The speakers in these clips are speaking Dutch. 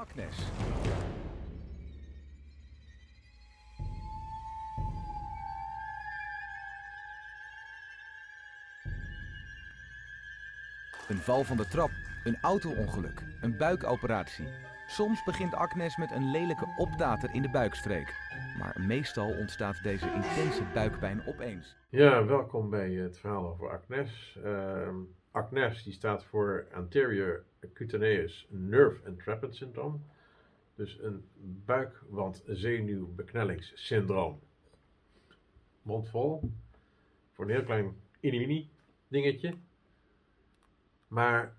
Agnes. Een val van de trap, een auto-ongeluk, een buikoperatie. Soms begint Agnes met een lelijke optater in de buikstreek. Maar meestal ontstaat deze intense buikpijn opeens. Ja, welkom bij het verhaal over Agnes. Ehm Agnes die staat voor Anterior Cutaneous Nerve Entrapment Syndrome. Dus een buikwandzenuwbeknellingssyndroom. Mondvol. Voor een heel klein mini dingetje. Maar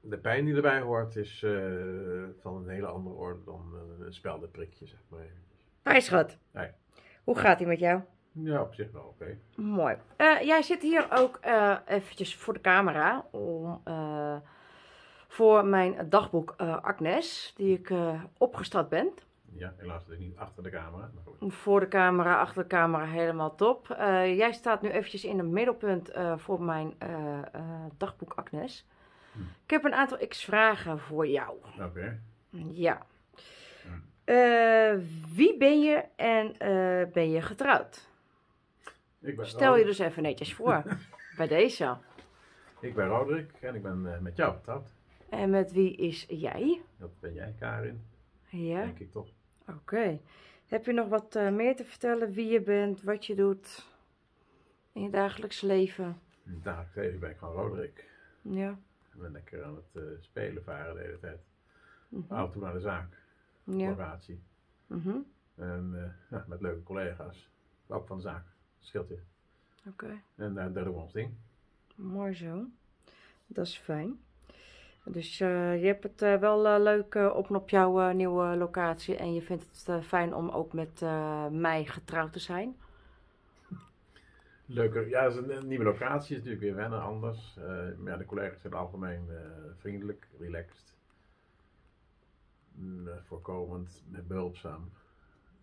de pijn die erbij hoort is eh, van een hele andere orde dan eh, een speldenprikje, zeg maar. Hi schat. Hi. Hoe gaat ie met jou? Ja, op zich wel oké. Mooi. Eh, jij zit hier ook eh eventjes voor de camera om, eh, voor mijn dagboek Agnes, die ik opgestart ben. Ja, helaas niet achter de camera. Maar goed. Voor de camera, achter de camera, helemaal top. Jij staat nu eventjes in het middelpunt voor mijn dagboek Agnes. Hm. Ik heb een aantal x-vragen voor jou. Oké. Ja. Hm. Wie ben je en ben je getrouwd? Ik ben Stel je dus even netjes voor. bij deze. Ik ben Roderick en ik ben eh, met jou getrouwd. En met wie is jij? Dat ben jij, Karin, Ja, denk ik toch. oké. Heb je nog wat eh, meer te vertellen? Wie je bent, wat je doet in je dagelijks leven? In het dagelijks leven ben ik gewoon Roderick. Ja. Ik ben lekker aan het eh, spelen varen de hele tijd. Af en toe naar de zaak, Ja. mhm, En ja, met leuke collega's. Ook van de zaak, scheelt je. Oké, En daar daar doen we ons ding. mooi zo. Dat is fijn. Dus eh, je hebt het eh, wel eh, leuk eh, op, op jouw eh, nieuwe locatie en je vindt het eh, fijn om ook met eh, mij getrouwd te zijn. Leuker, ja, het is een, een nieuwe locatie, is natuurlijk weer wennen, anders. Eh, maar ja, de collega's zijn algemeen eh, vriendelijk, relaxed. Mm, eh, voorkomend, eh, behulpzaam.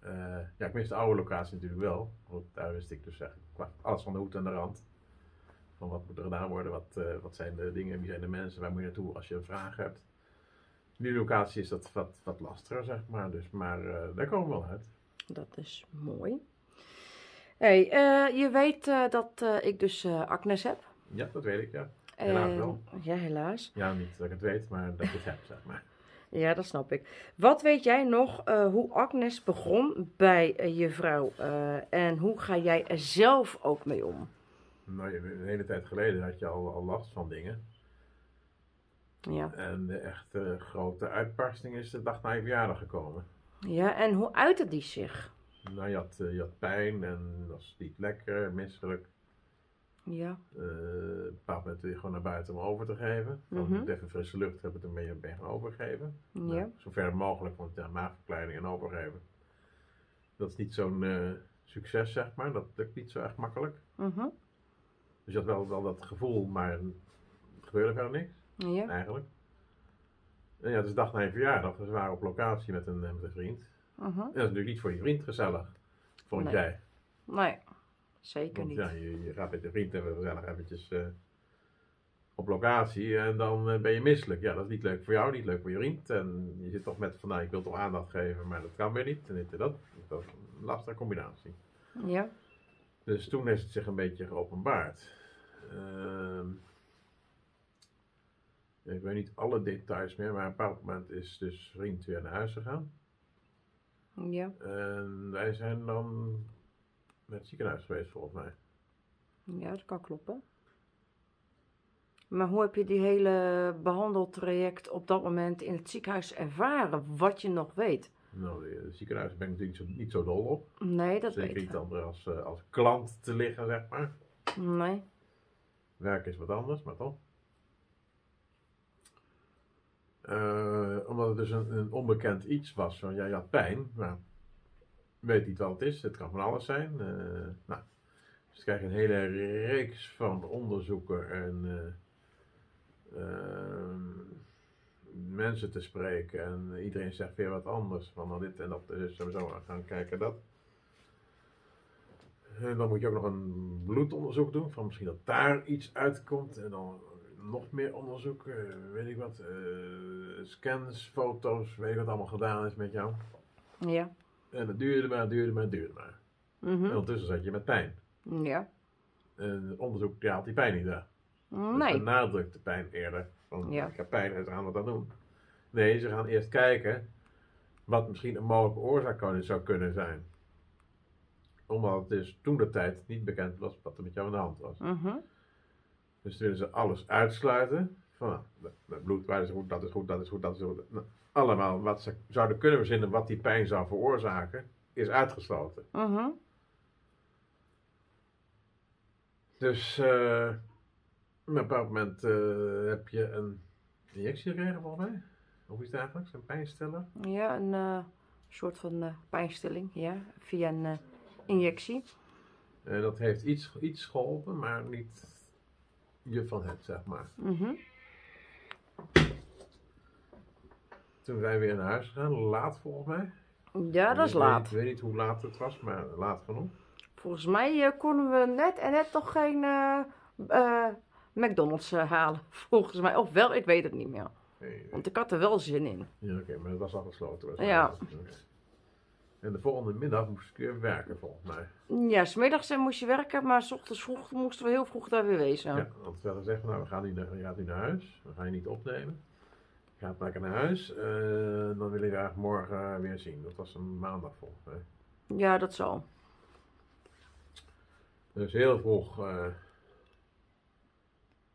Eh, ja, ik mis de oude locatie natuurlijk wel. Want daar wist ik dus qua- alles van de hoed en de rand. Van wat moet er gedaan worden, wat, eh, wat zijn de dingen, wie zijn de mensen, waar moet je naartoe als je een vraag hebt. Nu de locatie is dat wat, wat lastiger, zeg maar. Dus, maar eh, daar komen we wel uit. Dat is mooi. Hey, je weet dat ik dus Agnes heb. Ja, dat weet ik, ja. Helaas wel. Ja, helaas. Ja, niet dat ik het weet, maar dat ik het heb, zeg maar. Ja, dat snap ik. Wat weet jij nog eh, hoe Agnes begon bij eh, je vrouw? eh, en hoe ga jij er zelf ook mee om? Nou, een hele tijd geleden had je al, al last van dingen. Ja. En de echte grote uitbarsting is de dag na je verjaardag gekomen. ja, en hoe uitte die zich? Nou, je had, je had pijn en was niet lekker, misselijk. Ja, op een bepaald moment gewoon naar buiten om over te geven. Van moet even frisse lucht hebben, ben je, ben gaan overgeven. ja, Nou, zover mogelijk, want ja, maagverkleining en overgeven. Dat is niet zo'n eh, succes, zeg maar. Dat lukt niet zo echt makkelijk. mhm, Dus je had wel, wel dat gevoel, maar er gebeurde verder niks. ja, eigenlijk. En ja, het is dag na je verjaardag, dus we waren op locatie met een, eh, met een vriend. mhm. En dat is natuurlijk niet voor je vriend gezellig, vond Nee. jij. Nee, zeker Want niet. ja, je, je gaat met je vriend even gezellig eventjes eh, op locatie en dan eh, ben je misselijk. Ja, dat is niet leuk voor jou, niet leuk voor je vriend. En je zit toch met van, nou, ik wil toch aandacht geven, maar dat kan weer niet. En dit en dat. Dat is een lastige combinatie. Ja, Dus toen heeft het zich een beetje geopenbaard. Ehm, ik weet niet alle details meer, maar op een bepaald moment is dus vriend weer naar huis gegaan. ja, En wij zijn dan naar het ziekenhuis geweest volgens mij. ja, dat kan kloppen. Maar hoe heb je die hele behandeltraject op dat moment in het ziekenhuis ervaren? Wat je nog weet? Nou, het ziekenhuis ben ik natuurlijk niet zo, niet zo dol op. Nee, dat Zeker weet niet ik. dan er als, eh, als klant te liggen, zeg maar. Nee. Werk is wat anders, maar toch. Eh, omdat het dus een, een onbekend iets was. Van, ja, je had pijn, maar weet niet wat het is. Het kan van alles zijn. Eh, nou, dus krijg een hele reeks van onderzoeken en eh, ehm, mensen te spreken. En iedereen zegt weer wat anders. Van nou, dit en dat is sowieso aan gaan kijken dat. En dan moet je ook nog een bloedonderzoek doen, van misschien dat daar iets uitkomt. En dan nog meer onderzoek, eh, weet ik wat, scans, foto's, weet ik wat allemaal gedaan is met jou. Ja. En het duurde maar, duurde maar, duurde maar. Mhm. En ondertussen zat je met pijn. Ja. En het onderzoek had die pijn niet daar. Het Nee. benadrukt de pijn eerder. Van, Ja. ik heb pijn en ze gaan wat aan doen. Nee, ze gaan eerst kijken wat misschien een mogelijke oorzaak zou kunnen zijn. Omdat het dus toen de tijd niet bekend was wat er met jou aan de hand was. Mhm. Dus willen ze alles uitsluiten. Van, nou, dat- dat bloed, waar is goed, dat is goed, dat is goed, dat is goed. Nou, allemaal wat ze zouden kunnen verzinnen wat die pijn zou veroorzaken, is uitgesloten. Mhm. Dus eh, op een bepaald moment eh, heb je een injectie gekregen volgens mij. Of iets dergelijks, een pijnstiller. Ja, een eh, soort van pijnstilling, ja, via een injectie. Dat heeft iets, iets geholpen, maar niet je van het, zeg maar. Mhm. Toen zijn we weer naar huis gegaan, laat volgens mij. Ja, dat is Ik laat. Ik weet niet hoe laat het was, maar laat genoeg. Volgens mij eh, konden we net en net nog geen eh, eh, McDonald's halen. Volgens mij. Of wel, ik weet het niet meer. Nee, Want ik had er wel zin in. Ja, oké, maar het was al gesloten. was Ja. En de volgende middag moest ik weer werken, volgens mij. Ja, smiddags moest je werken, maar s ochtends vroeg moesten we heel vroeg daar weer wezen. Ja, want we hadden gezegd, nou, we gaan niet je gaat niet naar huis. We gaan je niet opnemen. Gaat lekker naar huis. eh, dan we je graag morgen weer zien. Dat was een maandag, volgens mij. Ja, dat zal. Dus heel vroeg eh,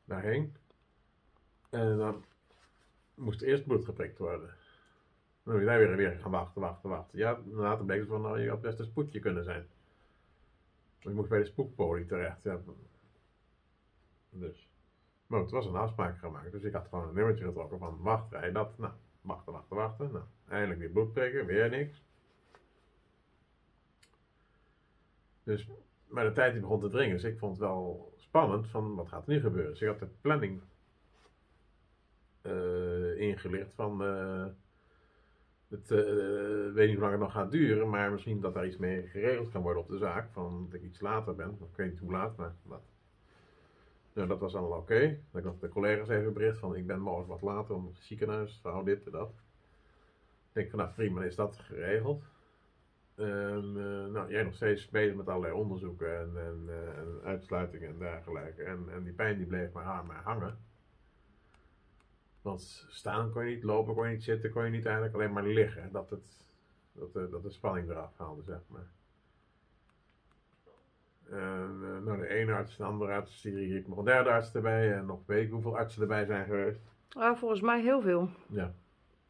daarheen. En dan moest eerst bloed geprikt worden. Dan moet je daar weer, weer gaan wachten, wachten, wachten. Ja, later bleek het van, nou, je had best een spoedje kunnen zijn. Je moest bij de spoedpolie terecht. Ja. Dus. Maar het was een afspraak gemaakt. Dus ik had gewoon een nummertje getrokken van, wacht, rij dat. Nou, wachten, wachten, wachten. Nou, eindelijk weer bloed prikken, weer niks. Dus maar de tijd die begon te dringen. Dus ik vond het wel spannend van wat gaat er nu gebeuren. Dus ik had de planning eh, ingelicht van eh, het, eh, weet niet hoe lang het nog gaat duren, maar misschien dat daar iets mee geregeld kan worden op de zaak. Van dat ik iets later ben. Ik weet niet hoe laat, maar wat. Nou, dat was allemaal oké. Heb ik nog de collega's even bericht van ik ben morgen wat later om het ziekenhuis, vrouw dit en dat. Ik denk van nou prima, is dat geregeld. En, eh, nou, jij nog steeds bezig met allerlei onderzoeken en, eh, en uitsluitingen en dergelijke. En, en die pijn die bleef maar, ha- maar hangen. Want staan kon je niet, lopen kon je niet, zitten kon je niet, eigenlijk alleen maar liggen. Dat, het, dat, de, dat de spanning eraf haalde, zeg maar. En, eh, nou, de ene arts, de andere arts, die riep nog een derde arts erbij. En nog weet ik hoeveel artsen erbij zijn geweest. Ah, volgens mij heel veel. Ja.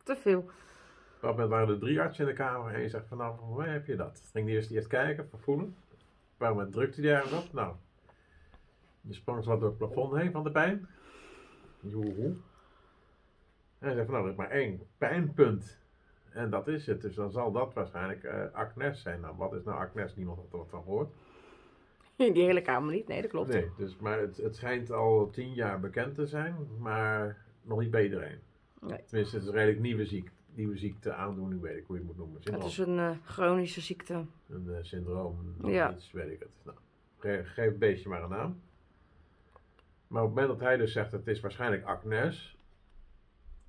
Te veel. Op dat moment waren er drie artsen in de kamer en je zegt van nou, voor mij heb je dat. Ging die eerst, eerst kijken, vervoelen. Op een moment drukte hij ergens op. Nou, je sprong wat door het plafond heen van de pijn. Joehoe. En hij zei van nou, er is maar één pijnpunt. En dat is het. Dus dan zal dat waarschijnlijk eh acnes zijn. Nou, wat is nou acnes? Niemand had er wat van gehoord. In die hele kamer niet. Nee, dat klopt. Nee, dus, maar het, het schijnt al tien jaar bekend te zijn, maar nog niet bij iedereen. Nee. Tenminste, het is een redelijk nieuwe ziekte, nieuwe ziekte aandoening, weet ik hoe je het moet noemen. Het is een eh, chronische ziekte. Een eh, syndroom, Ja. iets, weet ik het. Nou, ge- geef het beestje maar een naam. Maar op het moment dat hij dus zegt, het is waarschijnlijk acnes,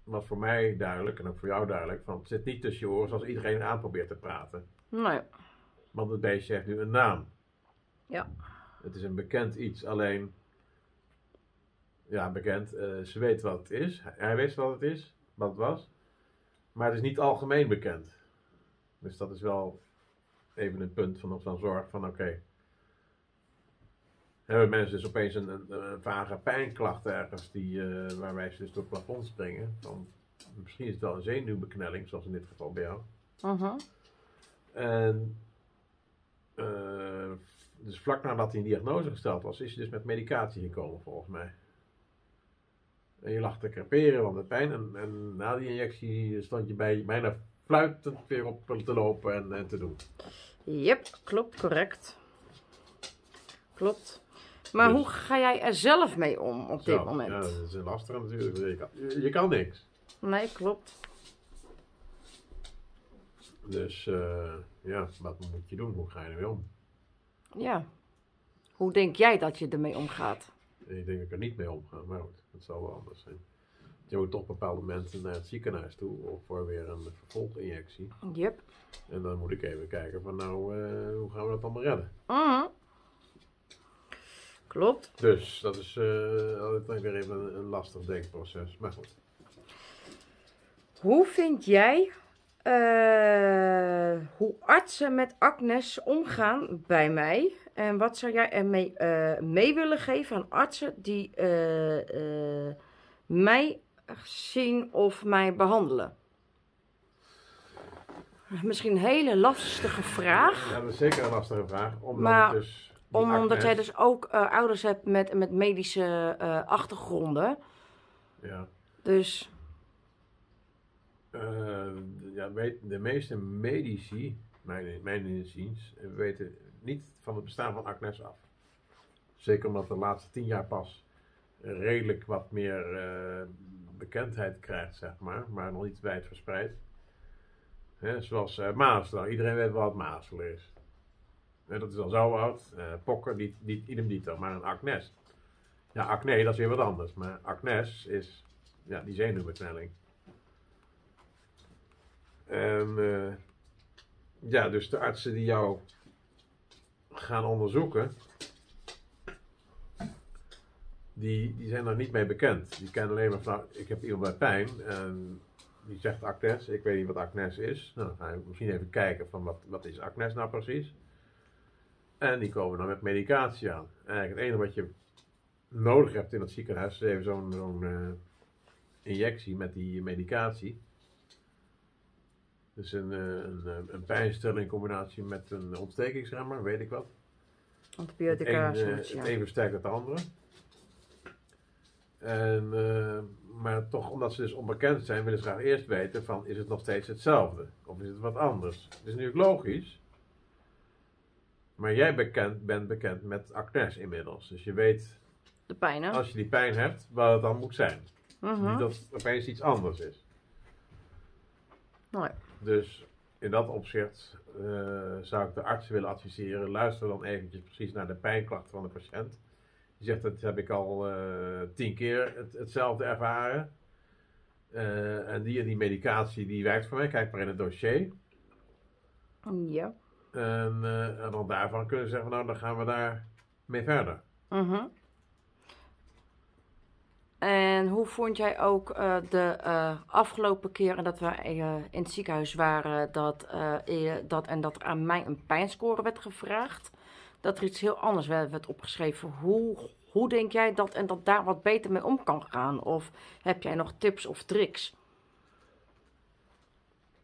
was voor mij duidelijk, en ook voor jou duidelijk, van het zit niet tussen je oren zoals iedereen aan probeert te praten. Nee. Want het beestje heeft nu een naam. Ja. Het is een bekend iets, alleen, ja, bekend, eh, ze weet wat het is. Hij, hij wist wat het is, wat het was, maar het is niet algemeen bekend. Dus dat is wel even een punt van, van zorg van, oké, hebben mensen dus opeens een, een, een vage pijnklacht ergens, die, waarbij ze dus door het plafond springen, dan misschien is het wel een zenuwbeknelling, zoals in dit geval bij jou. Mhm. En eh, dus vlak nadat hij een diagnose gesteld was, is hij dus met medicatie gekomen volgens mij. En je lag te creperen van de pijn. En, en na die injectie stond je bij, bijna fluitend weer op te lopen en, en te doen. Yep, klopt, correct. Klopt. Maar Dus- hoe ga jij er zelf mee om op dit Zo, moment? Ja, dat is lastig natuurlijk. Je kan, je, je kan niks. Nee, klopt. Dus eh, ja, wat moet je doen? Hoe ga je ermee om? Ja. Hoe denk jij dat je ermee omgaat? Ik denk dat ik er niet mee omga, maar goed, dat zal wel anders zijn. Je moet toch bepaalde mensen naar het ziekenhuis toe of voor weer een vervolginjectie. Yep. En dan moet ik even kijken van nou, eh, hoe gaan we dat allemaal redden? Mhm. Klopt. Dus dat is eh, altijd weer even een, een lastig denkproces. Maar goed. Hoe vind jij eh, hoe artsen met acnes omgaan bij mij? En wat zou jij ermee eh, mee willen geven aan artsen die eh, mij zien of mij behandelen? Misschien een hele lastige vraag. Ja, dat is zeker een lastige vraag. Omdat, Maar dus Om, omdat jij dus ook ouders hebt met, met medische achtergronden. Ja, Dus ja, weet- de meeste medici, mijn, mijn inziens, weten niet van het bestaan van acnes af. Zeker omdat de laatste tien jaar pas redelijk wat meer eh, bekendheid krijgt, zeg maar, maar nog niet wijd verspreid. Hè, zoals eh mazelen. Iedereen weet wel wat mazelen is. Dat is al zo oud. Eh, pokken, niet, niet maar een acnes. Ja, acne, dat is weer wat anders. Maar acnes is ja, die zenuwbeknelling. En eh, ja, dus de artsen die jou gaan onderzoeken, die, die zijn daar niet mee bekend. Die kennen alleen maar van, ik heb iemand bij pijn en die zegt acnes, ik weet niet wat acnes is. Nou, dan ga je misschien even kijken van wat, wat is acnes nou precies. En die komen dan met medicatie aan. En eigenlijk het enige wat je nodig hebt in het ziekenhuis is even zo'n zo'n eh, injectie met die medicatie. Dus een, eh, een, eh, een in combinatie met een ontstekingsremmer, weet ik wat. antibiotica. Het een, eh, het een versterkt het andere. En, maar toch, omdat ze dus onbekend zijn, willen ze graag eerst weten van, is het nog steeds hetzelfde? Of is het wat anders? Het is natuurlijk logisch. Maar jij bekend, bent bekend met acnes inmiddels. Dus je weet, De pijn, hè? als je die pijn hebt, wat het dan moet zijn. Mhm. Niet dat het opeens iets anders is. Nee. Dus in dat opzicht eh, zou ik de arts willen adviseren. Luister dan eventjes precies naar de pijnklachten van de patiënt. Die zegt dat heb ik al eh, tien keer het, hetzelfde ervaren. Eh, en die en die medicatie die werkt voor mij. Kijk maar in het dossier. Ja. En, en dan daarvan kunnen ze zeggen, nou dan gaan we daar mee verder. Mhm. En hoe vond jij ook eh, de eh, afgelopen keren dat we eh, in het ziekenhuis waren, dat, dat en dat er aan mij een pijnscore werd gevraagd? Dat er iets heel anders werd, werd opgeschreven. Hoe, hoe denk jij dat en dat daar wat beter mee om kan gaan? Of heb jij nog tips of tricks?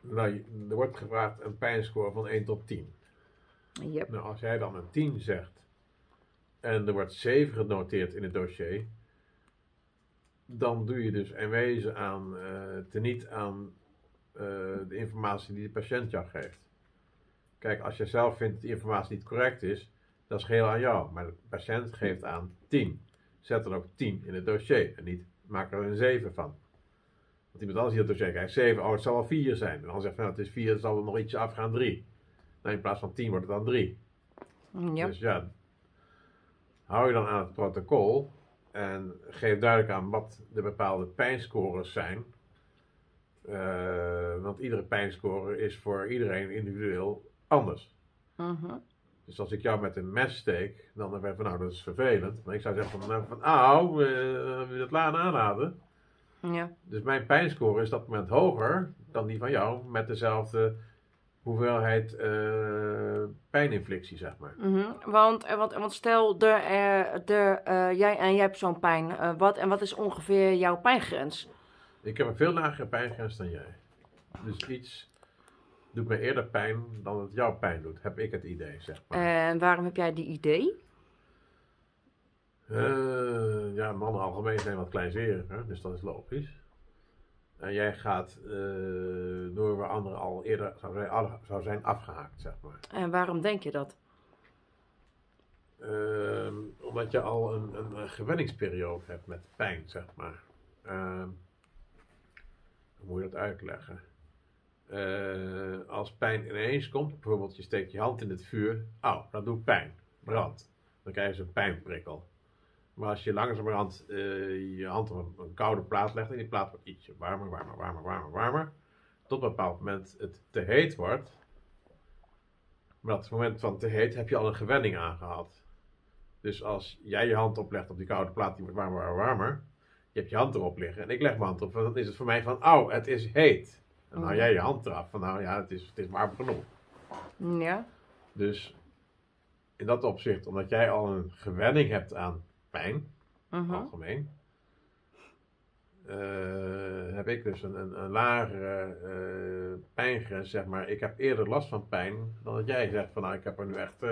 Nou, er wordt gevraagd een pijnscore van 1 tot 10. Yep. Nou, als jij dan een 10 zegt en er wordt 7 genoteerd in het dossier, dan doe je dus in wezen aan, eh teniet aan eh, de informatie die de patiënt jou geeft. Kijk, als jij zelf vindt dat die informatie niet correct is, dat is geheel aan jou. Maar de patiënt geeft aan 10. Zet dan ook 10 in het dossier en niet maak er een 7 van. Want iemand anders die het dossier krijgt 7, oh het zal wel 4 zijn. En dan zegt van nou, het is 4, dan zal er nog ietsje afgaan 3. Nou, in plaats van 10 wordt het dan 3. Ja. Dus ja, hou je dan aan het protocol en geef duidelijk aan wat de bepaalde pijnscores zijn. Eh, want iedere pijnscore is voor iedereen individueel anders. Mhm. Dus als ik jou met een mes steek, dan ben je van nou dat is vervelend. Maar ik zou zeggen van, nou, van auw, eh, wil je dat laan aanladen? ja. Dus mijn pijnscore is dat moment hoger dan die van jou met dezelfde hoeveelheid eh, pijninflictie, zeg maar. Mhm. Want, eh, want, want stel, de, eh, de, jij en jij hebt zo'n pijn. wat, en wat is ongeveer jouw pijngrens? Ik heb een veel lagere pijngrens dan jij. Dus iets doet me eerder pijn dan het jouw pijn doet, heb ik het idee, zeg maar. En waarom heb jij die idee? Ja, mannen algemeen zijn wat kleinzeriger, dus dat is logisch. En jij gaat eh, door waar anderen al eerder zou zijn, al- zou zijn afgehaakt, zeg maar. En waarom denk je dat? Ehm, omdat je al een, een, een gewenningsperiode hebt met pijn, zeg maar. Ehm, hoe moet je dat uitleggen? Eh, als pijn ineens komt, bijvoorbeeld je steekt je hand in het vuur, auw, dat doet pijn, brand. Dan krijg je een pijnprikkel. Maar als je langzamerhand eh, je hand op een, een koude plaat legt en die plaat wordt ietsje warmer, warmer, warmer, warmer, warmer, tot een bepaald moment het te heet wordt. Maar op het moment van te heet heb je al een gewenning aangehad. Dus als jij je hand oplegt op die koude plaat, die wordt warmer, warmer, warmer. Je hebt je hand erop liggen en ik leg mijn hand op, dan is het voor mij van, oh, het is heet. En dan hou jij je hand eraf van, nou ja, het is, het is warm genoeg. Ja. Dus in dat opzicht, omdat jij al een gewenning hebt aan pijn, Mhm. algemeen, eh, heb ik dus een, een, een lagere eh, pijngrens, zeg maar. Ik heb eerder last van pijn dan dat jij zegt van, nou, ik heb er nu echt eh,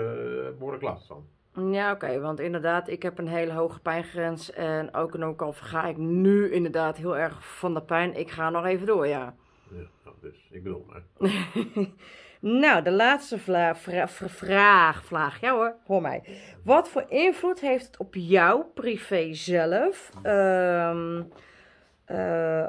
behoorlijk last van. Ja, oké, want inderdaad, ik heb een hele hoge pijngrens. En ook en ook al ga ik nu inderdaad heel erg van de pijn, ik ga nog even door, ja. Ja, nou, dus ik bedoel maar. nou, de laatste vla- vra- vra- vraag, vraag, ja hoor, hoor mij. Wat voor invloed heeft het op jou, privé zelf, ehm, eh,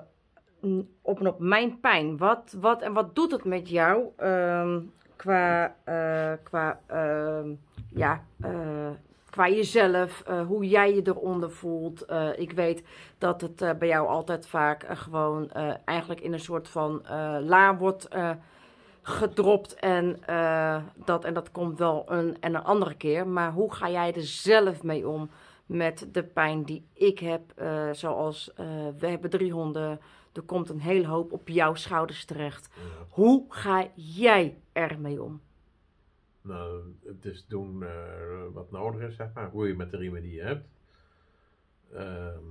op op mijn pijn? Wat, wat en wat doet het met jou ehm, qua, eh, qua, ehm, ja, eh, qua jezelf, hoe jij je eronder voelt? Ik weet dat het bij jou altijd vaak gewoon eigenlijk in een soort van la wordt gedropt en, eh, dat, en dat komt wel een en een andere keer. Maar hoe ga jij er zelf mee om met de pijn die ik heb? eh, zoals eh, we hebben drie honden, er komt een hele hoop op jouw schouders terecht. Ja. Hoe ga jij ermee om? Nou, het is doen wat nodig is, zeg maar. Hoe je met de riemen die je hebt. Ehm,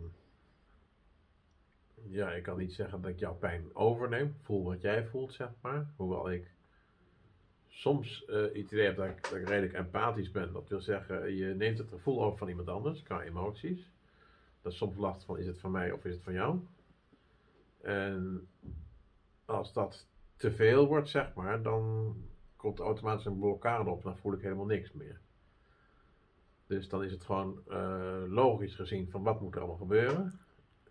ja, ik kan niet zeggen dat ik jouw pijn overneem. Voel wat jij voelt, zeg maar. Hoewel ik soms eh, het idee heb dat ik, redelijk empathisch ben. Dat wil zeggen, je neemt het gevoel over van iemand anders, qua emoties. Dat soms last van, is het van mij of is het van jou? En als dat te veel wordt, zeg maar, dan komt automatisch een blokkade op. Dan voel ik helemaal niks meer. Dus dan is het gewoon eh, logisch gezien van wat moet er allemaal gebeuren.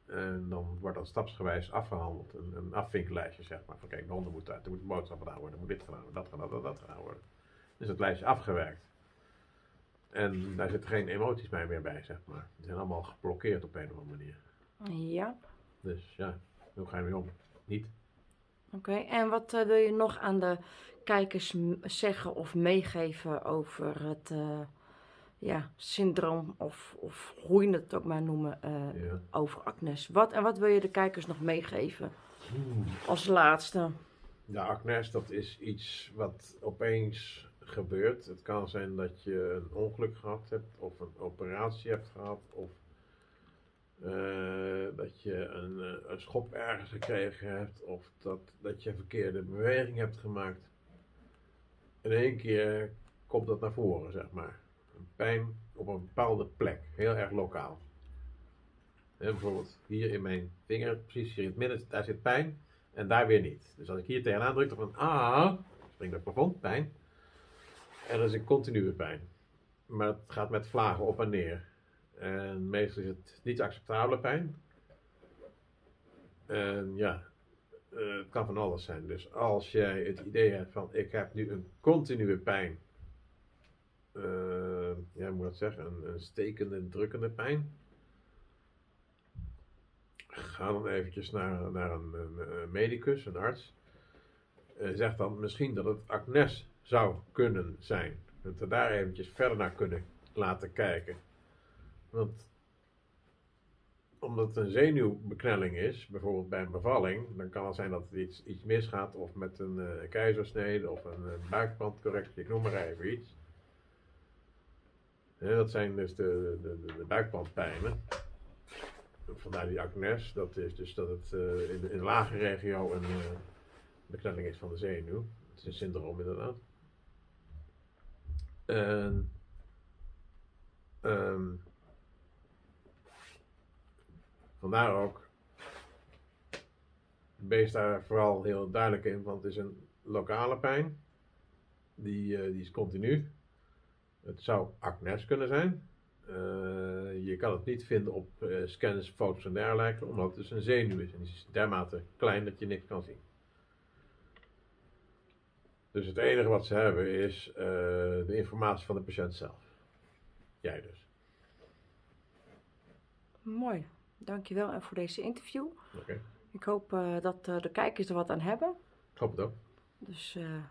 En dan wordt dat stapsgewijs afgehandeld. Een, een afvinklijstje zeg maar. Van kijk, de honden moeten uit, er moeten boodschappen gedaan worden, er moet dit gedaan worden, dat gedaan, dat, dat gedaan worden. Dus het lijstje afgewerkt. En daar zitten geen emoties bij meer bij, zeg maar. Die zijn allemaal geblokkeerd op een of andere manier. Ja, Dus ja, hoe ga je mee om? Niet. oké. En wat eh, wil je nog aan de kijkers zeggen of meegeven over het eh, ja, syndroom of, of hoe je het ook maar noemen Ja. over Agnes? Wat, en wat wil je de kijkers nog meegeven als laatste? Ja, Agnes, dat is iets wat opeens gebeurt. Het kan zijn dat je een ongeluk gehad hebt, of een operatie hebt gehad, of eh, dat je een, eh, een schop ergens gekregen hebt, of dat, dat je een verkeerde beweging hebt gemaakt. In één keer komt dat naar voren, zeg maar. Pijn op een bepaalde plek, heel erg lokaal. Hè, bijvoorbeeld hier in mijn vinger, precies hier in het midden, daar zit pijn. En daar weer niet. Dus als ik hier tegenaan druk, dan van ah, springt het plafond, pijn. En dat is een continue pijn. Maar het gaat met vlagen op en neer. En meestal is het niet acceptabele pijn. En ja, eh, het kan van alles zijn. Dus als jij het idee hebt van ik heb nu een continue pijn. eh, ja, moet ik dat zeggen? Een, een stekende, drukkende pijn. Ga dan eventjes naar, naar een, medicus, een arts. En zeg dan misschien dat het acnes zou kunnen zijn. Dat we daar eventjes verder naar kunnen laten kijken. Want omdat het een zenuwbeknelling is, bijvoorbeeld bij een bevalling, dan kan het zijn dat er iets, iets misgaat, of met een eh, keizersnede of een uh, buikpandcorrectie, ik noem maar even iets. Dat zijn dus de, de, de, de buikpandpijnen. Vandaar die acnes, dat is dus dat het eh, in, in de lage regio een eh, beknelling is van de zenuw. Het is een syndroom inderdaad. En, ehm, vandaar ook, wees daar vooral heel duidelijk in, want het is een lokale pijn. Die, eh, die is continu. Het zou acnes kunnen zijn. Uh, je kan het niet vinden op uh, scans, foto's en dergelijke, omdat het dus een zenuw is. En die is dermate klein dat je niks kan zien. Dus het enige wat ze hebben is uh, de informatie van de patiënt zelf. Jij dus. Mooi. Dankjewel voor deze interview. Oké, Ik hoop eh, dat eh, de kijkers er wat aan hebben. ik hoop het ook. Dus eh,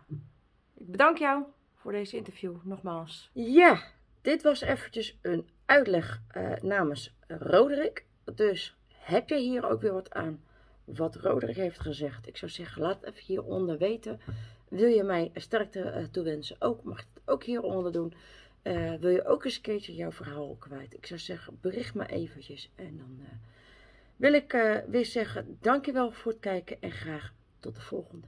ik bedank jou voor deze interview nogmaals. Ja, dit was eventjes een uitleg eh, namens Roderick. Dus heb jij hier ook weer wat aan wat Roderick heeft gezegd? Ik zou zeggen, laat even hieronder weten. Wil je mij sterkte eh, toewensen? Ook mag je het ook hieronder doen. Eh, wil je ook eens een keertje jouw verhaal kwijt? Ik zou zeggen, bericht me eventjes. En dan wil ik weer zeggen, dankjewel voor het kijken en graag tot de volgende.